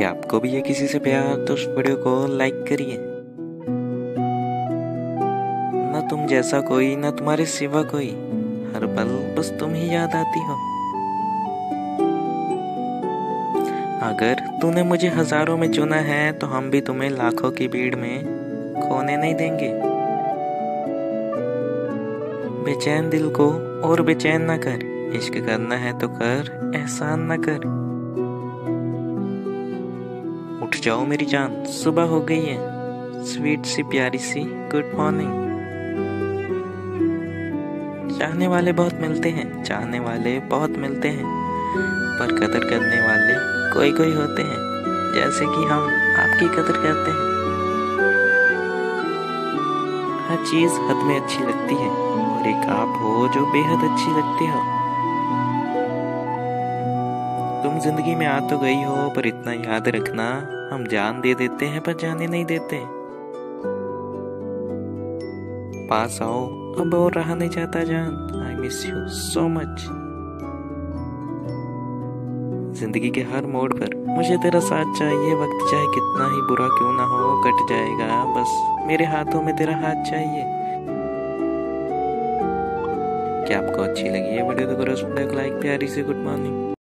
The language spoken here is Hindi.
कि आपको भी ये किसी से प्यार तो उस वीडियो को लाइक करिए। न तुम जैसा कोई, ना तुम्हारे सिवा कोई। हर पल बस तुम ही याद आती हो। अगर तूने मुझे हज़ारों में चुना है तो हम भी तुम्हें लाखों की भीड़ में खोने नहीं देंगे। बेचैन दिल को और बेचैन ना कर। इश्क करना है तो कर, एहसान ना कर। जाओ मेरी जान। सुबह हो गई है। स्वीट सी, प्यारी सी गुड मॉर्निंग चाहने वाले बहुत मिलते हैं, चाहने वाले बहुत मिलते हैं, पर कदर करने वाले कोई कोई होते हैं, जैसे कि हम आपकी कदर करते हैं। हर चीज़ हद में अच्छी लगती है, और एक आप हो जो बेहद अच्छी लगती हो। तुम ज़िंदगी में आ तो गई हो, पर इतना याद रखना हम जान दे देते हैं पर जाने नहीं देते। पास आओ, अब और रहा नहीं जाता जान। I miss you so much ज़िंदगी के हर मोड़ पर मुझे तेरा साथ चाहिए, वक्त चाहे कितना ही बुरा क्यों ना हो कट जाएगा। बस मेरे हाथों में तेरा हाथ चाहिए। क्या आपको अच्छी लगी है वीडियो? तो करो लाइक प्यारी सी गुड मॉर्निंग